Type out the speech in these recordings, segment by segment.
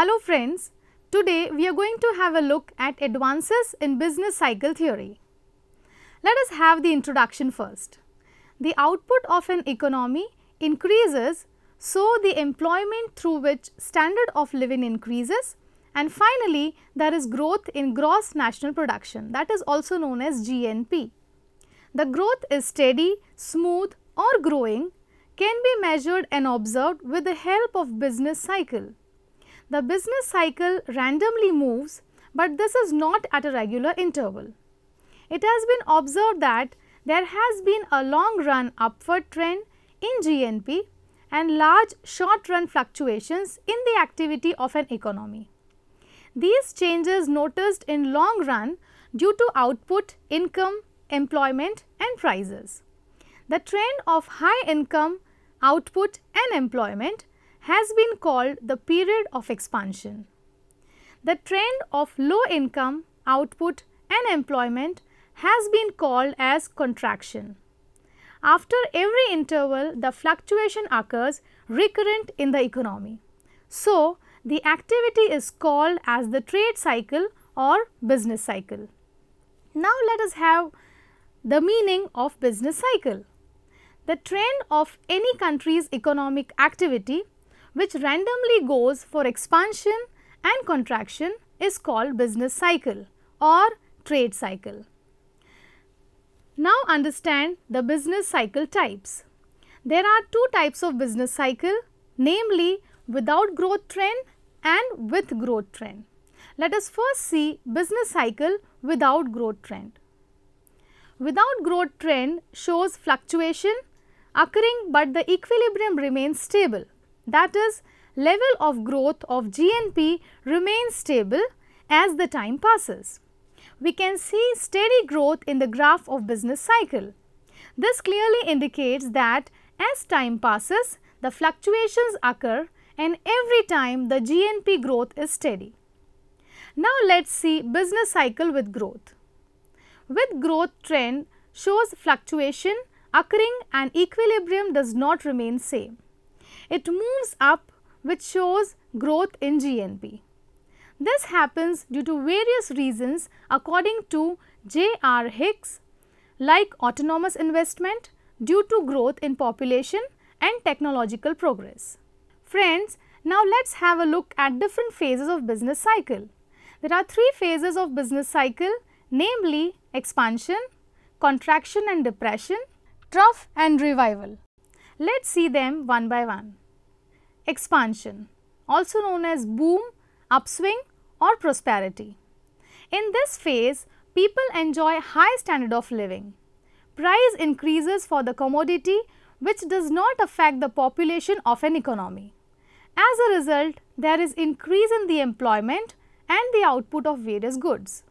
Hello friends, today we are going to have a look at advances in business cycle theory. Let us have the introduction first. The output of an economy increases so the employment through which standard of living increases and finally there is growth in gross national production that is also known as GNP. The growth is steady, smooth or growing can be measured and observed with the help of business cycle. The business cycle randomly moves, but this is not at a regular interval. It has been observed that there has been a long run upward trend in GNP and large short run fluctuations in the activity of an economy. These changes noticed in long run due to output, income, employment and prices. The trend of high income, output and employment has been called the period of expansion. The trend of low income, output and employment has been called as contraction. After every interval, the fluctuation occurs recurrent in the economy. So, the activity is called as the trade cycle or business cycle. Now, let us have the meaning of business cycle. The trend of any country's economic activity which randomly goes for expansion and contraction is called business cycle or trade cycle. Now understand the business cycle types. There are two types of business cycle namely without growth trend and with growth trend. Let us first see business cycle without growth trend. Without growth trend shows fluctuation occurring but the equilibrium remains stable that is level of growth of GNP remains stable as the time passes. We can see steady growth in the graph of business cycle. This clearly indicates that as time passes, the fluctuations occur and every time the GNP growth is steady. Now, let us see business cycle with growth. With growth trend shows fluctuation occurring and equilibrium does not remain same it moves up which shows growth in GNP. This happens due to various reasons according to J.R. Hicks like autonomous investment due to growth in population and technological progress. Friends, now let us have a look at different phases of business cycle. There are three phases of business cycle namely expansion, contraction and depression, trough and revival. Let us see them one by one expansion also known as boom, upswing or prosperity. In this phase, people enjoy high standard of living. Price increases for the commodity which does not affect the population of an economy. As a result, there is increase in the employment and the output of various goods.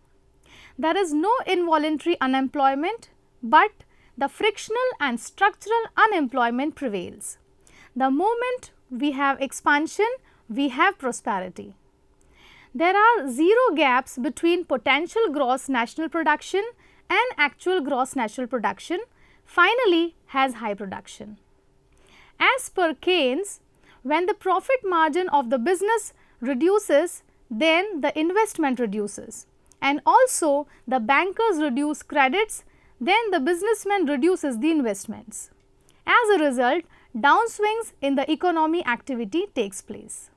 There is no involuntary unemployment, but the frictional and structural unemployment prevails. The moment we have expansion, we have prosperity. There are zero gaps between potential gross national production and actual gross national production, finally has high production. As per Keynes, when the profit margin of the business reduces, then the investment reduces and also the bankers reduce credits, then the businessman reduces the investments. As a result, downswings in the economy activity takes place.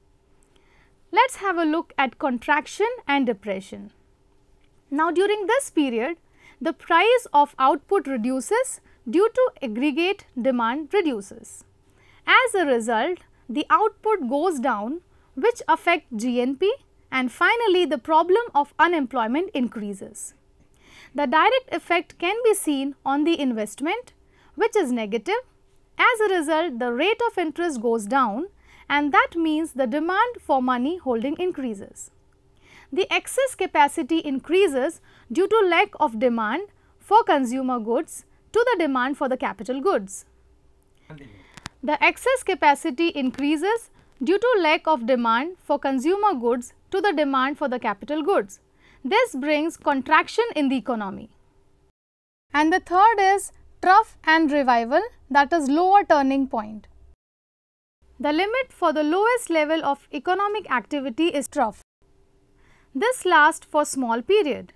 Let us have a look at contraction and depression. Now, during this period, the price of output reduces due to aggregate demand reduces. As a result, the output goes down which affect GNP and finally, the problem of unemployment increases. The direct effect can be seen on the investment which is negative as a result, the rate of interest goes down and that means the demand for money holding increases. The excess capacity increases due to lack of demand for consumer goods to the demand for the capital goods. The excess capacity increases due to lack of demand for consumer goods to the demand for the capital goods. This brings contraction in the economy. And the third is trough and revival that is lower turning point. The limit for the lowest level of economic activity is trough. This lasts for small period.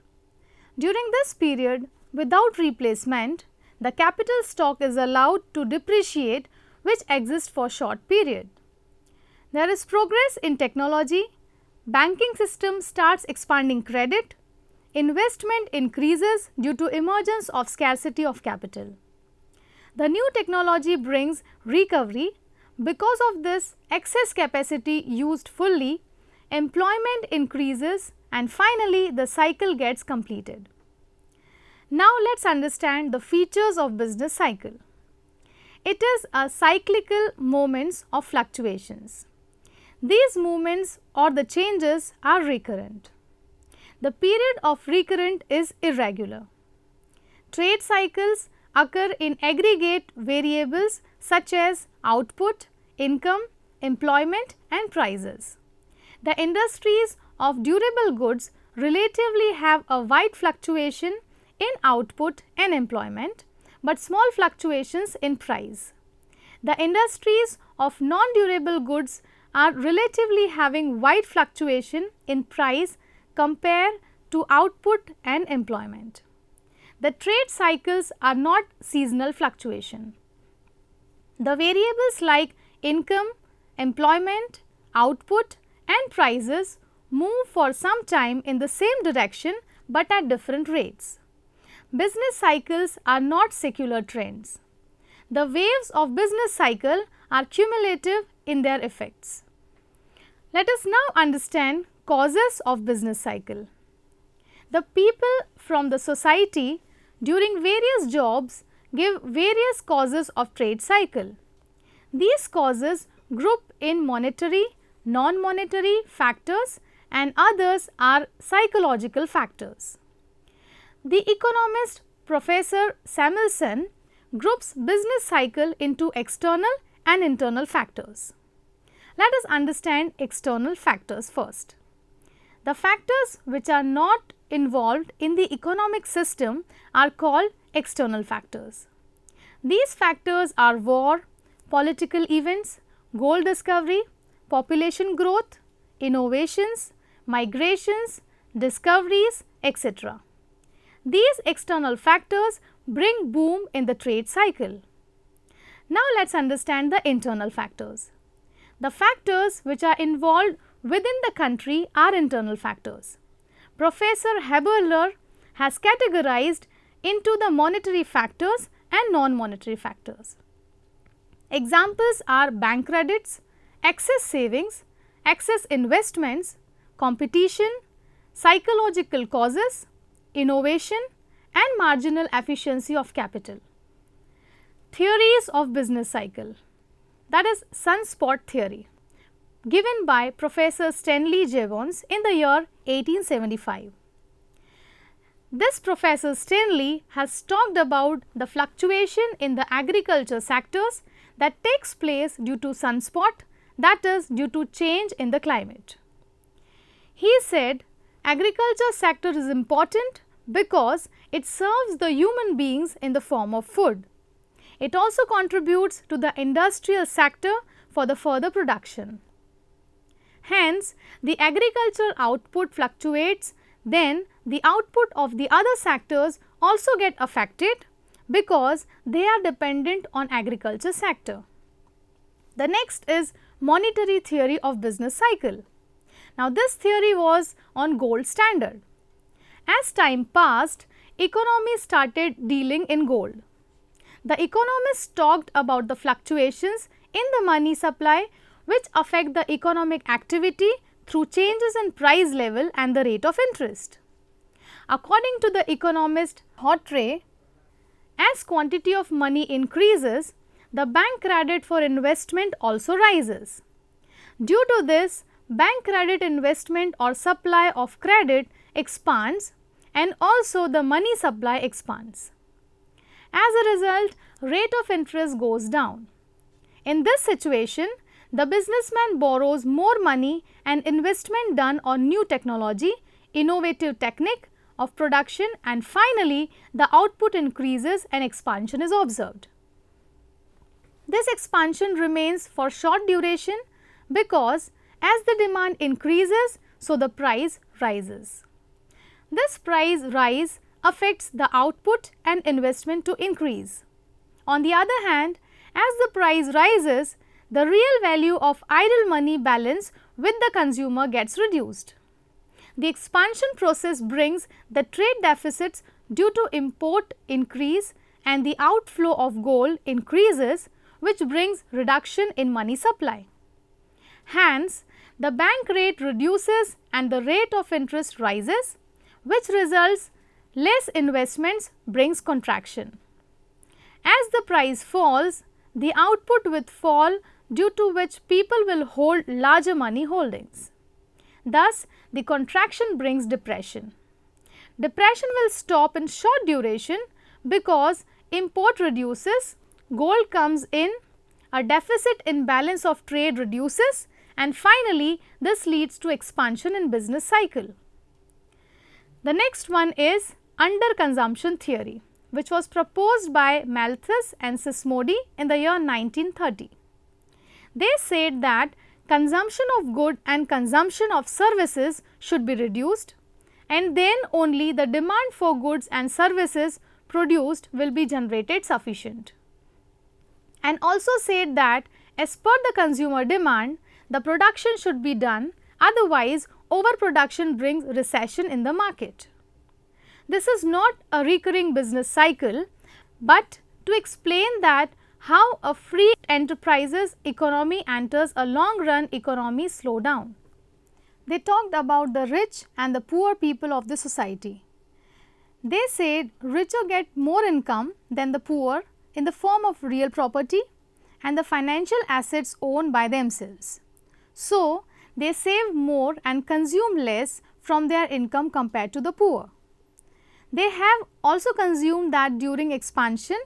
During this period, without replacement, the capital stock is allowed to depreciate which exists for short period. There is progress in technology, banking system starts expanding credit, investment increases due to emergence of scarcity of capital. The new technology brings recovery. Because of this excess capacity used fully, employment increases and finally the cycle gets completed. Now let us understand the features of business cycle. It is a cyclical moments of fluctuations. These movements or the changes are recurrent. The period of recurrent is irregular. Trade cycles occur in aggregate variables such as output, income, employment and prices. The industries of durable goods relatively have a wide fluctuation in output and employment, but small fluctuations in price. The industries of non-durable goods are relatively having wide fluctuation in price compared to output and employment. The trade cycles are not seasonal fluctuation. The variables like income, employment, output and prices move for some time in the same direction but at different rates. Business cycles are not secular trends. The waves of business cycle are cumulative in their effects. Let us now understand causes of business cycle. The people from the society during various jobs give various causes of trade cycle. These causes group in monetary, non-monetary factors and others are psychological factors. The economist Professor Samuelson groups business cycle into external and internal factors. Let us understand external factors first. The factors which are not involved in the economic system are called external factors. These factors are war, political events, gold discovery, population growth, innovations, migrations, discoveries, etc. These external factors bring boom in the trade cycle. Now, let us understand the internal factors. The factors which are involved within the country are internal factors. Professor Haberler has categorized into the monetary factors and non-monetary factors. Examples are bank credits, excess savings, excess investments, competition, psychological causes, innovation and marginal efficiency of capital. Theories of business cycle that is sunspot theory given by Professor Stanley Jevons in the year 1875. This Professor Stanley has talked about the fluctuation in the agriculture sectors that takes place due to sunspot that is due to change in the climate. He said agriculture sector is important because it serves the human beings in the form of food. It also contributes to the industrial sector for the further production. Hence, the agricultural output fluctuates then the output of the other sectors also get affected because they are dependent on agriculture sector. The next is monetary theory of business cycle. Now, this theory was on gold standard. As time passed, economy started dealing in gold. The economists talked about the fluctuations in the money supply which affect the economic activity through changes in price level and the rate of interest. According to the economist Hawtrey, as quantity of money increases, the bank credit for investment also rises. Due to this, bank credit investment or supply of credit expands and also the money supply expands. As a result, rate of interest goes down. In this situation, the businessman borrows more money and investment done on new technology, innovative technique of production and finally, the output increases and expansion is observed. This expansion remains for short duration because as the demand increases, so the price rises. This price rise affects the output and investment to increase. On the other hand, as the price rises, the real value of idle money balance with the consumer gets reduced. The expansion process brings the trade deficits due to import increase and the outflow of gold increases which brings reduction in money supply. Hence, the bank rate reduces and the rate of interest rises which results less investments brings contraction. As the price falls, the output with fall due to which people will hold larger money holdings. Thus, the contraction brings depression. Depression will stop in short duration because import reduces, gold comes in, a deficit in balance of trade reduces and finally, this leads to expansion in business cycle. The next one is under consumption theory which was proposed by Malthus and Sismondi in the year 1930. They said that consumption of good and consumption of services should be reduced and then only the demand for goods and services produced will be generated sufficient. And also said that as per the consumer demand, the production should be done otherwise overproduction brings recession in the market. This is not a recurring business cycle, but to explain that how a free enterprises economy enters a long run economy slowdown. They talked about the rich and the poor people of the society. They said richer get more income than the poor in the form of real property and the financial assets owned by themselves. So, they save more and consume less from their income compared to the poor. They have also consumed that during expansion,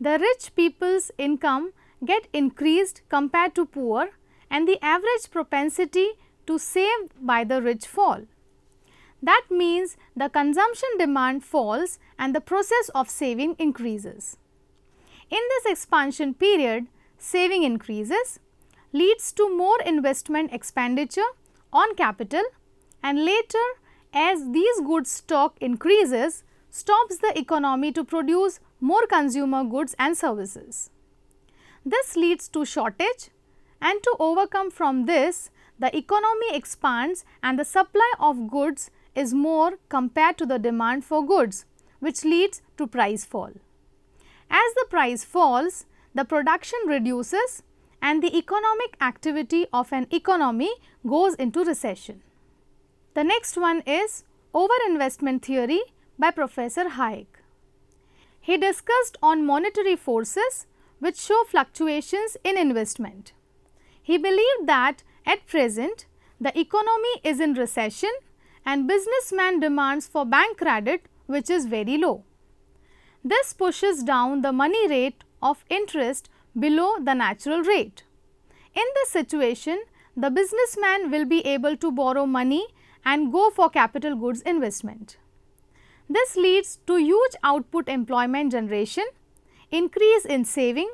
the rich people's income get increased compared to poor and the average propensity to save by the rich fall. That means the consumption demand falls and the process of saving increases. In this expansion period, saving increases, leads to more investment expenditure on capital and later as these goods stock increases stops the economy to produce more consumer goods and services. This leads to shortage and to overcome from this the economy expands and the supply of goods is more compared to the demand for goods which leads to price fall. As the price falls, the production reduces and the economic activity of an economy goes into recession. The next one is overinvestment theory by Professor Hayek. He discussed on monetary forces which show fluctuations in investment. He believed that at present the economy is in recession and businessman demands for bank credit which is very low. This pushes down the money rate of interest below the natural rate. In this situation, the businessman will be able to borrow money and go for capital goods investment. This leads to huge output employment generation, increase in saving,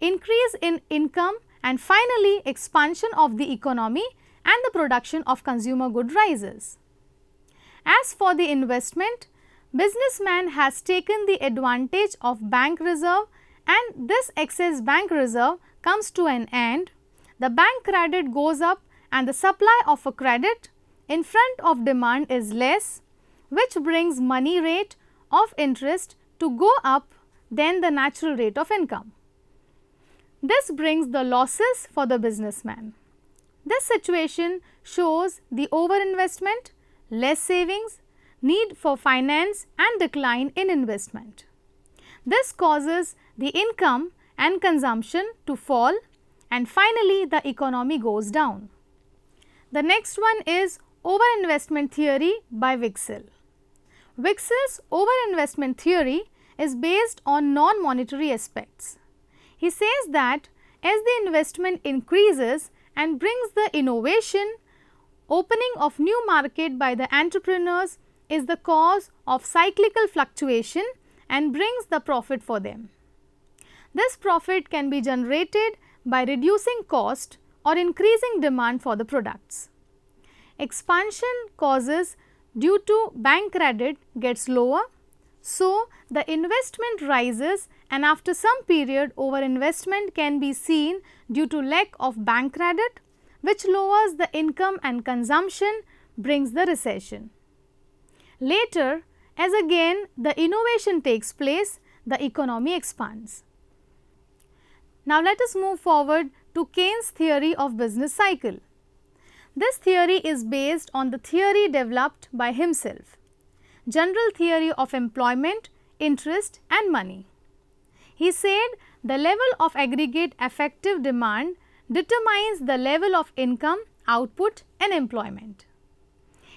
increase in income and finally expansion of the economy and the production of consumer good rises. As for the investment, businessman has taken the advantage of bank reserve and this excess bank reserve comes to an end, the bank credit goes up and the supply of a credit in front of demand is less which brings money rate of interest to go up than the natural rate of income. This brings the losses for the businessman. This situation shows the overinvestment, less savings, need for finance and decline in investment. This causes the income and consumption to fall and finally the economy goes down. The next one is overinvestment theory by Wicksell. Wicksell's overinvestment theory is based on non-monetary aspects. He says that as the investment increases and brings the innovation, opening of new market by the entrepreneurs is the cause of cyclical fluctuation and brings the profit for them. This profit can be generated by reducing cost or increasing demand for the products. Expansion causes due to bank credit gets lower. So, the investment rises and after some period over investment can be seen due to lack of bank credit which lowers the income and consumption brings the recession. Later as again the innovation takes place the economy expands. Now, let us move forward to Keynes theory of business cycle. This theory is based on the theory developed by himself, general theory of employment, interest and money. He said the level of aggregate effective demand determines the level of income, output and employment.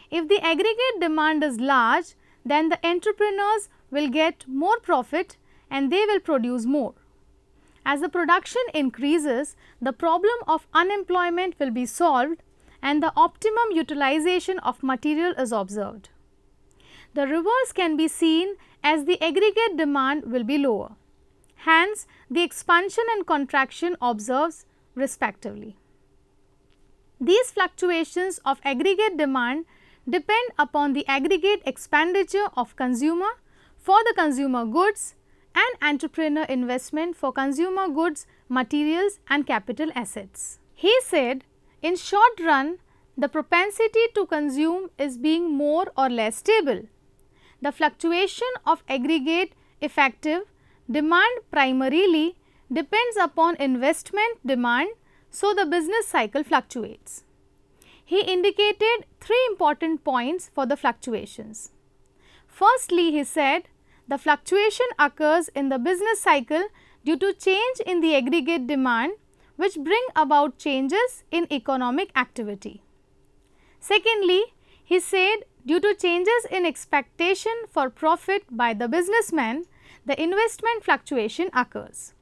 If the aggregate demand is large, then the entrepreneurs will get more profit and they will produce more. As the production increases, the problem of unemployment will be solved and the optimum utilization of material is observed. The reverse can be seen as the aggregate demand will be lower. Hence, the expansion and contraction observes respectively. These fluctuations of aggregate demand depend upon the aggregate expenditure of consumer for the consumer goods and entrepreneur investment for consumer goods, materials and capital assets. He said in short run, the propensity to consume is being more or less stable. The fluctuation of aggregate effective demand primarily depends upon investment demand, so the business cycle fluctuates. He indicated three important points for the fluctuations. Firstly, he said the fluctuation occurs in the business cycle due to change in the aggregate demand which bring about changes in economic activity. Secondly, he said due to changes in expectation for profit by the businessman, the investment fluctuation occurs.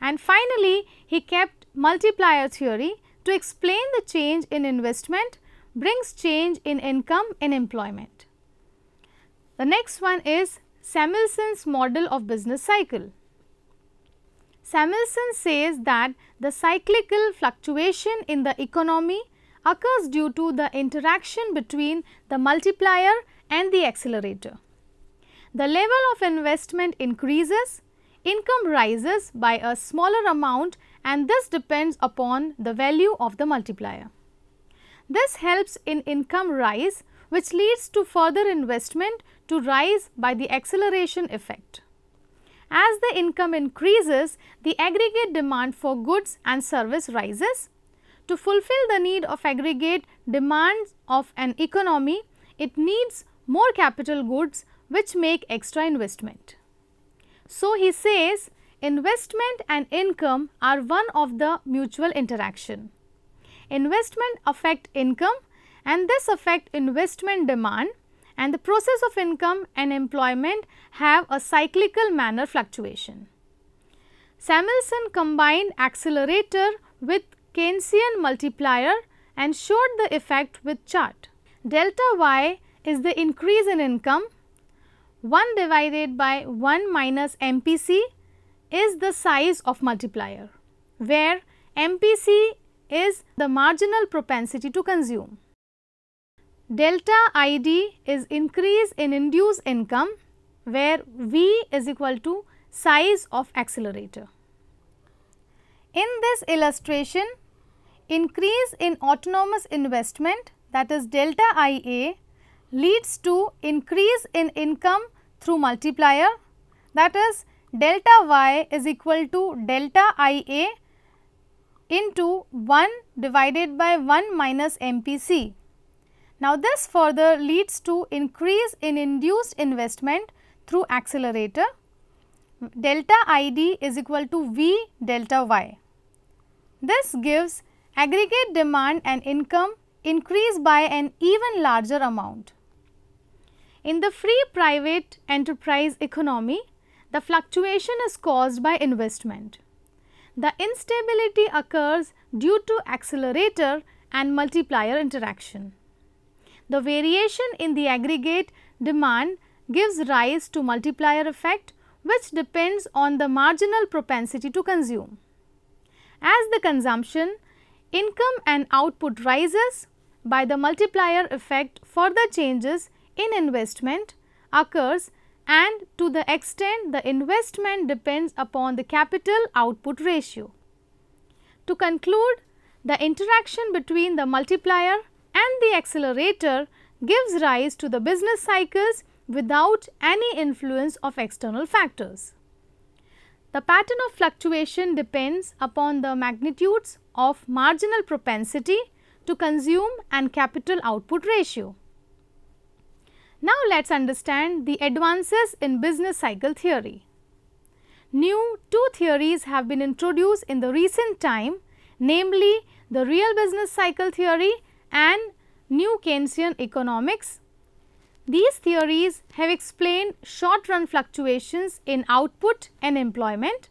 And finally, he kept multiplier theory to explain the change in investment brings change in income in employment. The next one is Samuelson's model of business cycle. Samuelson says that the cyclical fluctuation in the economy occurs due to the interaction between the multiplier and the accelerator. The level of investment increases, income rises by a smaller amount and this depends upon the value of the multiplier. This helps in income rise which leads to further investment to rise by the acceleration effect. As the income increases, the aggregate demand for goods and service rises. To fulfill the need of aggregate demands of an economy, it needs more capital goods which make extra investment. So, he says investment and income are one of the mutual interaction. Investment affect income and this affect investment demand and the process of income and employment have a cyclical manner fluctuation. Samuelson combined accelerator with Keynesian multiplier and showed the effect with chart. Delta y is the increase in income 1 divided by 1 minus MPC is the size of multiplier where MPC is the marginal propensity to consume. Delta ID is increase in induced income where V is equal to size of accelerator. In this illustration, increase in autonomous investment that is delta IA leads to increase in income through multiplier that is delta y is equal to delta IA into 1 divided by 1 minus MPC now, this further leads to increase in induced investment through accelerator delta ID is equal to V delta Y. This gives aggregate demand and income increase by an even larger amount. In the free private enterprise economy, the fluctuation is caused by investment. The instability occurs due to accelerator and multiplier interaction. The variation in the aggregate demand gives rise to multiplier effect which depends on the marginal propensity to consume. As the consumption, income and output rises by the multiplier effect further changes in investment occurs and to the extent the investment depends upon the capital output ratio. To conclude, the interaction between the multiplier and the accelerator gives rise to the business cycles without any influence of external factors. The pattern of fluctuation depends upon the magnitudes of marginal propensity to consume and capital output ratio. Now, let us understand the advances in business cycle theory. New two theories have been introduced in the recent time namely the real business cycle theory and new Keynesian economics. These theories have explained short run fluctuations in output and employment,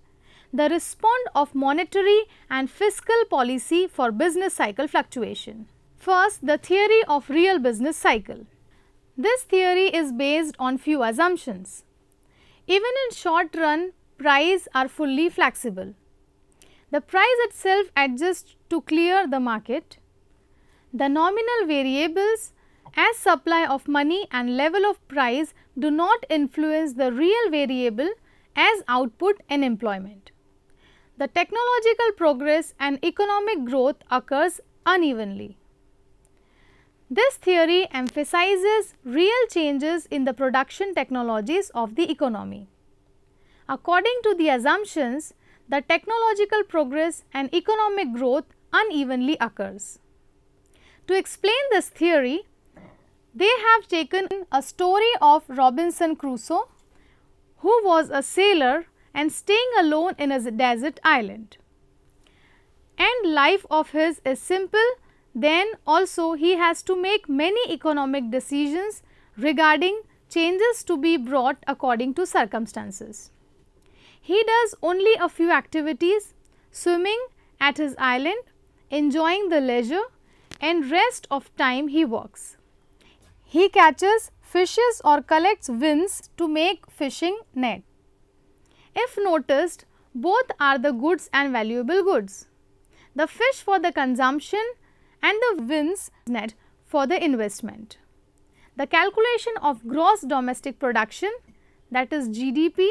the response of monetary and fiscal policy for business cycle fluctuation. First, the theory of real business cycle. This theory is based on few assumptions. Even in short run, price are fully flexible. The price itself adjusts to clear the market. The nominal variables as supply of money and level of price do not influence the real variable as output and employment. The technological progress and economic growth occurs unevenly. This theory emphasizes real changes in the production technologies of the economy. According to the assumptions, the technological progress and economic growth unevenly occurs. To explain this theory, they have taken a story of Robinson Crusoe who was a sailor and staying alone in a desert island. And life of his is simple then also he has to make many economic decisions regarding changes to be brought according to circumstances. He does only a few activities, swimming at his island, enjoying the leisure and rest of time he works. He catches fishes or collects winds to make fishing net. If noticed, both are the goods and valuable goods. The fish for the consumption and the winds net for the investment. The calculation of gross domestic production that is GDP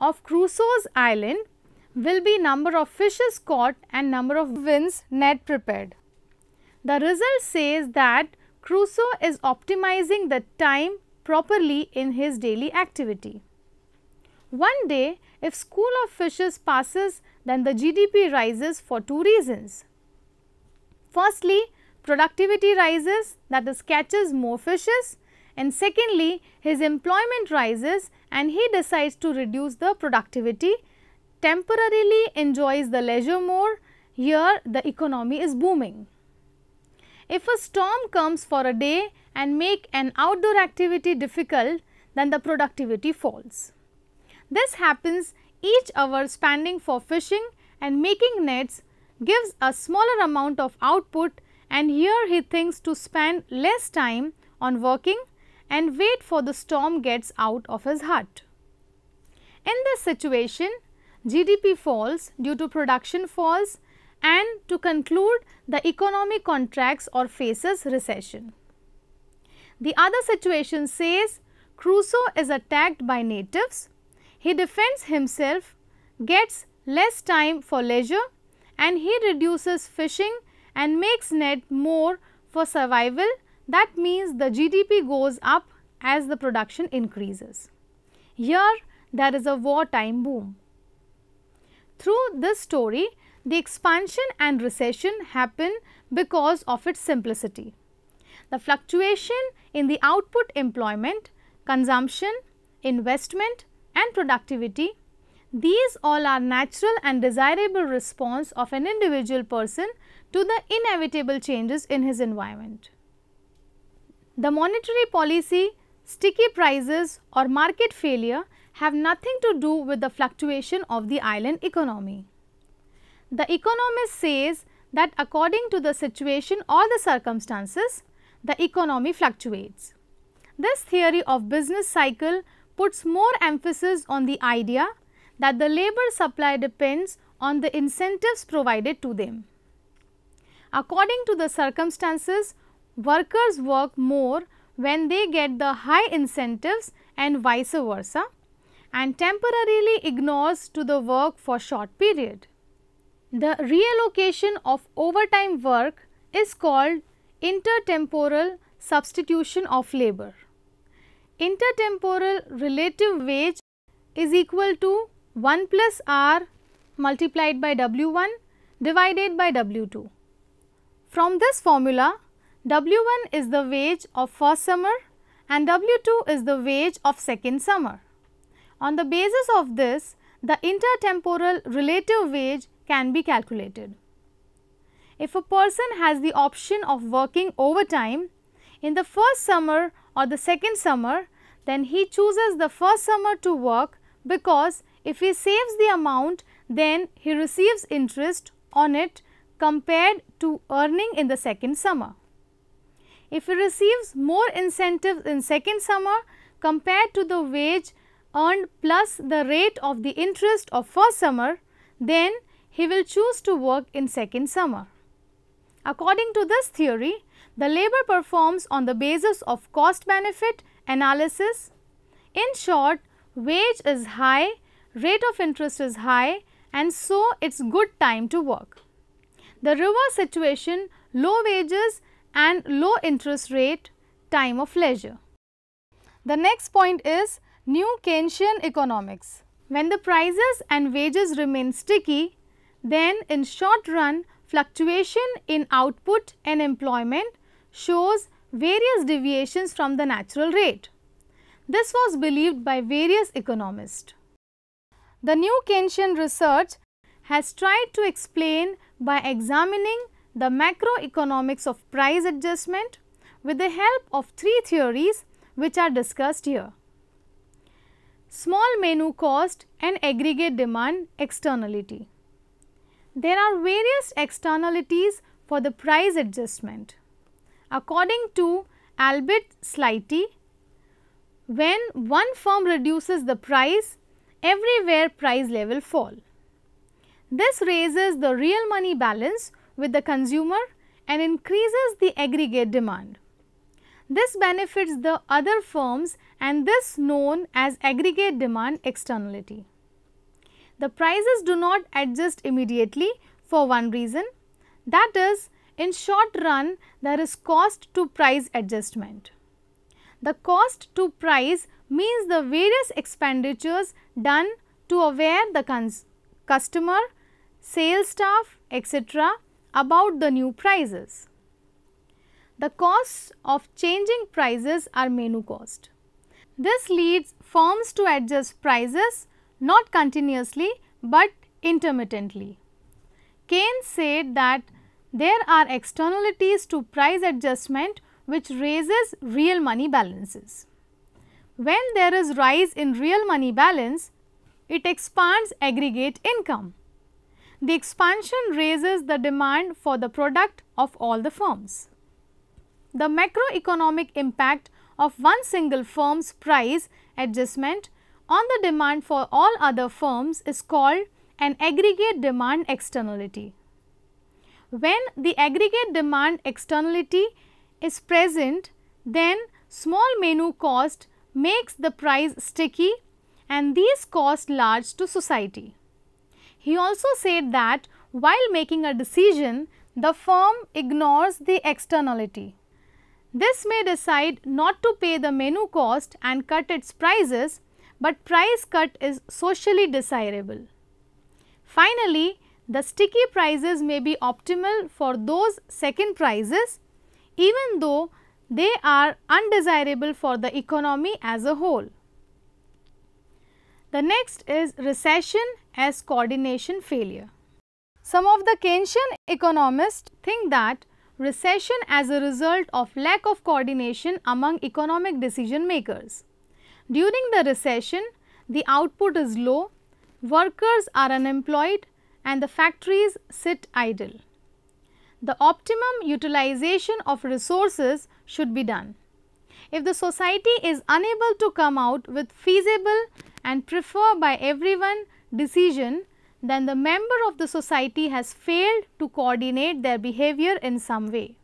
of Crusoe's island will be number of fishes caught and number of winds net prepared. The result says that Crusoe is optimizing the time properly in his daily activity. One day, if school of fishes passes, then the GDP rises for two reasons. Firstly, productivity rises that is catches more fishes and secondly, his employment rises and he decides to reduce the productivity, temporarily enjoys the leisure more, here the economy is booming. If a storm comes for a day and make an outdoor activity difficult, then the productivity falls. This happens each hour spending for fishing and making nets gives a smaller amount of output and here he thinks to spend less time on working and wait for the storm gets out of his hut. In this situation, GDP falls due to production falls and to conclude the economy contracts or faces recession. The other situation says Crusoe is attacked by natives, he defends himself, gets less time for leisure and he reduces fishing and makes net more for survival that means the GDP goes up as the production increases. Here there is a wartime boom. Through this story the expansion and recession happen because of its simplicity. The fluctuation in the output employment, consumption, investment and productivity these all are natural and desirable response of an individual person to the inevitable changes in his environment. The monetary policy, sticky prices or market failure have nothing to do with the fluctuation of the island economy. The economist says that according to the situation or the circumstances, the economy fluctuates. This theory of business cycle puts more emphasis on the idea that the labor supply depends on the incentives provided to them. According to the circumstances, workers work more when they get the high incentives and vice versa and temporarily ignores to the work for short period. The reallocation of overtime work is called intertemporal substitution of labor. Intertemporal relative wage is equal to 1 plus R multiplied by W1 divided by W2. From this formula, W1 is the wage of first summer and W2 is the wage of second summer. On the basis of this, the intertemporal relative wage can be calculated. If a person has the option of working overtime in the first summer or the second summer, then he chooses the first summer to work because if he saves the amount, then he receives interest on it compared to earning in the second summer. If he receives more incentives in second summer compared to the wage earned plus the rate of the interest of first summer, then he will choose to work in second summer. According to this theory, the labor performs on the basis of cost benefit analysis. In short, wage is high, rate of interest is high and so it is good time to work. The reverse situation low wages and low interest rate time of leisure. The next point is new Keynesian economics. When the prices and wages remain sticky, then in short run fluctuation in output and employment shows various deviations from the natural rate. This was believed by various economists. The new Keynesian research has tried to explain by examining the macroeconomics of price adjustment with the help of three theories which are discussed here. Small menu cost and aggregate demand externality. There are various externalities for the price adjustment. According to Albert Slatey, when one firm reduces the price, everywhere price level fall. This raises the real money balance with the consumer and increases the aggregate demand. This benefits the other firms and this known as aggregate demand externality. The prices do not adjust immediately for one reason that is in short run there is cost to price adjustment. The cost to price means the various expenditures done to aware the customer, sales staff etc. about the new prices. The costs of changing prices are menu cost. This leads firms to adjust prices not continuously but intermittently. Keynes said that there are externalities to price adjustment which raises real money balances. When there is rise in real money balance, it expands aggregate income. The expansion raises the demand for the product of all the firms. The macroeconomic impact of one single firm's price adjustment on the demand for all other firms is called an aggregate demand externality. When the aggregate demand externality is present, then small menu cost makes the price sticky and these cost large to society. He also said that while making a decision, the firm ignores the externality. This may decide not to pay the menu cost and cut its prices but price cut is socially desirable. Finally, the sticky prices may be optimal for those second prices even though they are undesirable for the economy as a whole. The next is recession as coordination failure. Some of the Keynesian economists think that recession as a result of lack of coordination among economic decision makers. During the recession, the output is low, workers are unemployed and the factories sit idle. The optimum utilization of resources should be done. if the society is unable to come out with feasible and prefer by everyone decision, then the member of the society has failed to coordinate their behavior in some way.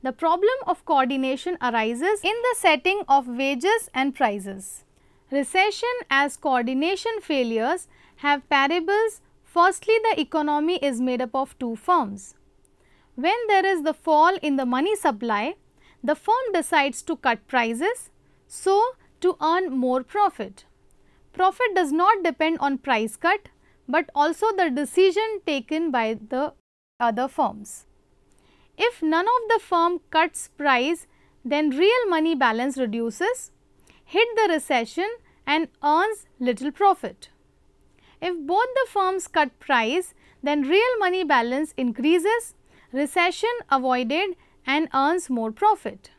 The problem of coordination arises in the setting of wages and prices. Recession as coordination failures have parables. Firstly, the economy is made up of two firms. When there is the fall in the money supply, the firm decides to cut prices, so to earn more profit. Profit does not depend on price cut, but also the decision taken by the other firms. If none of the firm cuts price, then real money balance reduces, hit the recession and earns little profit. If both the firms cut price, then real money balance increases, recession avoided and earns more profit.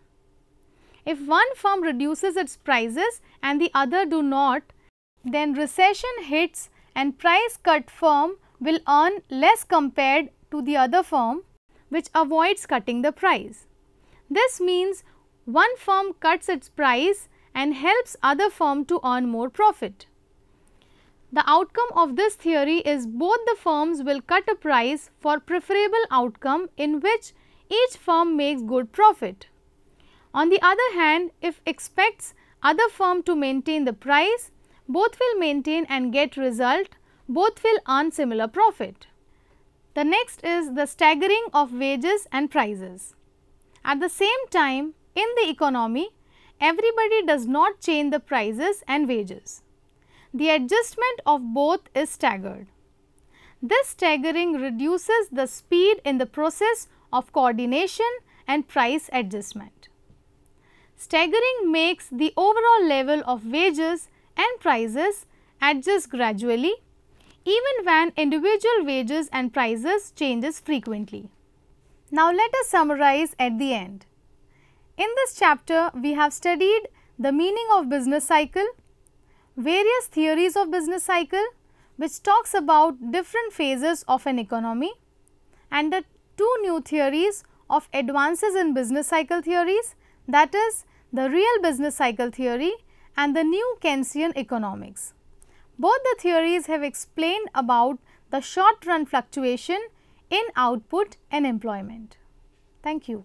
If one firm reduces its prices and the other do not, then recession hits and price cut firm will earn less compared to the other firm which avoids cutting the price. This means one firm cuts its price and helps other firm to earn more profit. The outcome of this theory is both the firms will cut a price for preferable outcome in which each firm makes good profit. On the other hand, if expects other firm to maintain the price, both will maintain and get result, both will earn similar profit. The next is the staggering of wages and prices. At the same time, in the economy, everybody does not change the prices and wages the adjustment of both is staggered. This staggering reduces the speed in the process of coordination and price adjustment. Staggering makes the overall level of wages and prices adjust gradually even when individual wages and prices changes frequently. Now, let us summarize at the end. In this chapter, we have studied the meaning of business cycle, various theories of business cycle which talks about different phases of an economy and the two new theories of advances in business cycle theories that is the real business cycle theory and the new Keynesian economics. Both the theories have explained about the short run fluctuation in output and employment. Thank you.